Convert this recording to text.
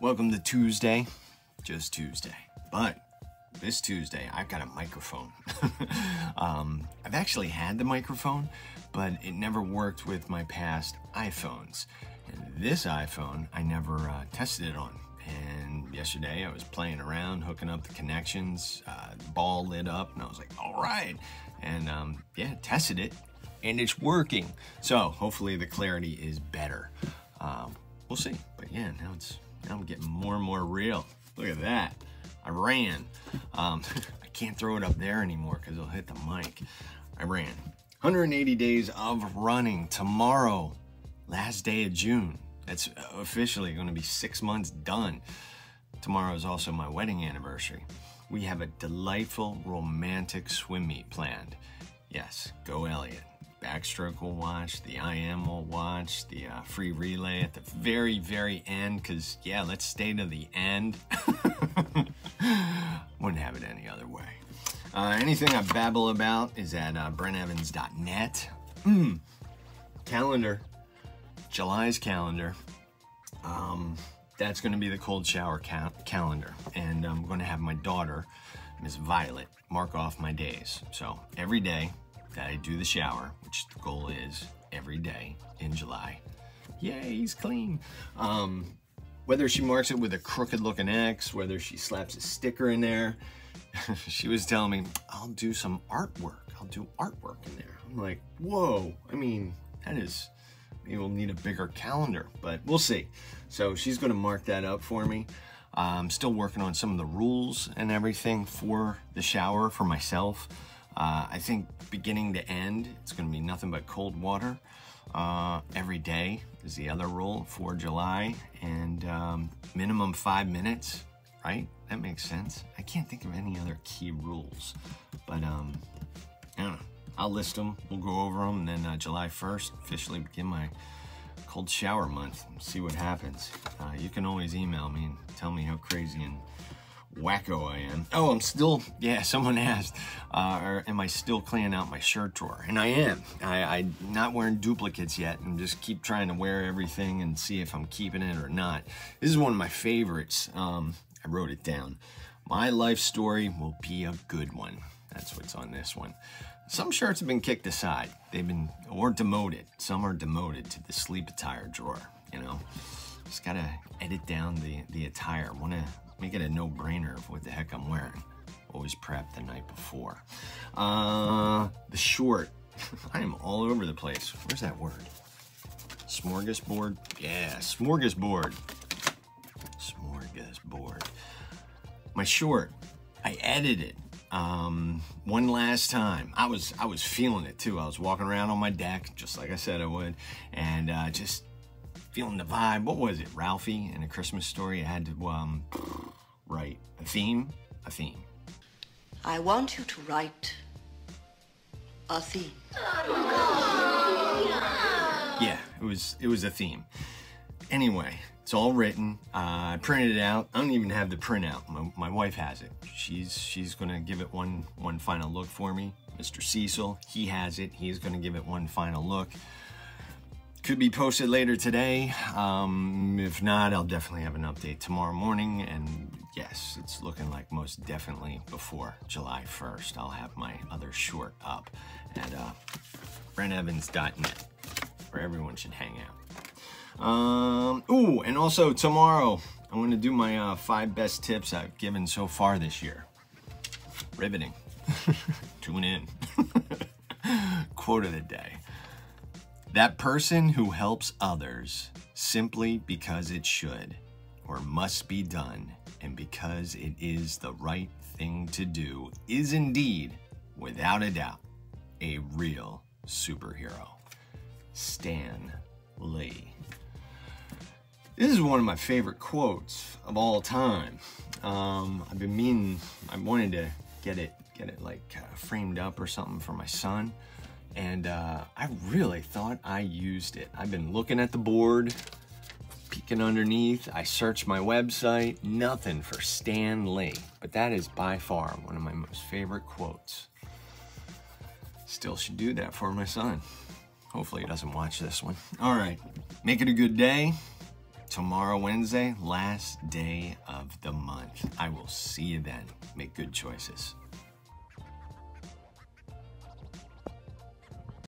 Welcome to Tuesday, just Tuesday. But this Tuesday, I've got a microphone. um, I've actually had the microphone, but it never worked with my past iPhones. And this iPhone, I never uh, tested it on. And yesterday, I was playing around, hooking up the connections, uh, the ball lit up, and I was like, all right. And um, yeah, tested it, and it's working. So hopefully the clarity is better. Um, we'll see. But yeah, now it's now I'm getting more and more real. Look at that. I ran. Um, I can't throw it up there anymore because it'll hit the mic. I ran. 180 days of running tomorrow, last day of June. That's officially going to be six months done. Tomorrow is also my wedding anniversary. We have a delightful, romantic swim meet planned. Yes, go Elliot. Backstroke will watch, the IM will watch, the uh, free relay at the very, very end, because, yeah, let's stay to the end. Wouldn't have it any other way. Uh, anything I babble about is at uh, brentevans.net. Mm. Calendar. July's calendar. Um, that's going to be the cold shower ca calendar. And I'm going to have my daughter, Miss Violet, mark off my days. So every day that I do the shower, which the goal is every day in July. Yay, he's clean. Um, whether she marks it with a crooked looking X, whether she slaps a sticker in there, she was telling me, I'll do some artwork. I'll do artwork in there. I'm like, whoa, I mean, that is, maybe we'll need a bigger calendar, but we'll see. So she's gonna mark that up for me. I'm still working on some of the rules and everything for the shower for myself. Uh, I think beginning to end, it's going to be nothing but cold water uh, every day is the other rule for July, and um, minimum five minutes, right? That makes sense. I can't think of any other key rules, but um, I don't know. I'll list them. We'll go over them, and then uh, July 1st, officially begin my cold shower month. See what happens. Uh, you can always email me and tell me how crazy and wacko I am. Oh, I'm still, yeah, someone asked, uh, or am I still cleaning out my shirt drawer? And I am. I, I'm not wearing duplicates yet and just keep trying to wear everything and see if I'm keeping it or not. This is one of my favorites. Um, I wrote it down. My life story will be a good one. That's what's on this one. Some shirts have been kicked aside. They've been, or demoted. Some are demoted to the sleep attire drawer, you know. Just gotta edit down the, the attire. Wanna make it a no-brainer of what the heck I'm wearing. Always prep the night before. Uh, the short. I am all over the place. Where's that word? Smorgasbord? Yeah, smorgasbord. Smorgasbord. My short. I edited um, one last time. I was I was feeling it too. I was walking around on my deck, just like I said I would, and uh, just feeling the vibe. What was it, Ralphie in A Christmas Story? I had to um, write a theme, a theme. I want you to write a theme. Yeah, it was it was a theme. Anyway, it's all written. Uh, I printed it out. I don't even have the printout. My, my wife has it. She's she's gonna give it one one final look for me. Mr. Cecil, he has it. He's gonna give it one final look. Could be posted later today. Um, if not, I'll definitely have an update tomorrow morning. And yes, it's looking like most definitely before July 1st, I'll have my other short up at uh, brentevans.net, where everyone should hang out. Um, ooh, and also tomorrow, I'm going to do my uh, five best tips I've given so far this year. Riveting. Tune in. Quote of the day. That person who helps others simply because it should or must be done and because it is the right thing to do is indeed, without a doubt, a real superhero. Stan Lee. This is one of my favorite quotes of all time. Um, I've been meaning, I wanted to get it, get it like uh, framed up or something for my son and uh, I really thought I used it. I've been looking at the board, peeking underneath. I searched my website, nothing for Stan Lee, but that is by far one of my most favorite quotes. Still should do that for my son. Hopefully, he doesn't watch this one. All right. Make it a good day. Tomorrow, Wednesday, last day of the month. I will see you then. Make good choices.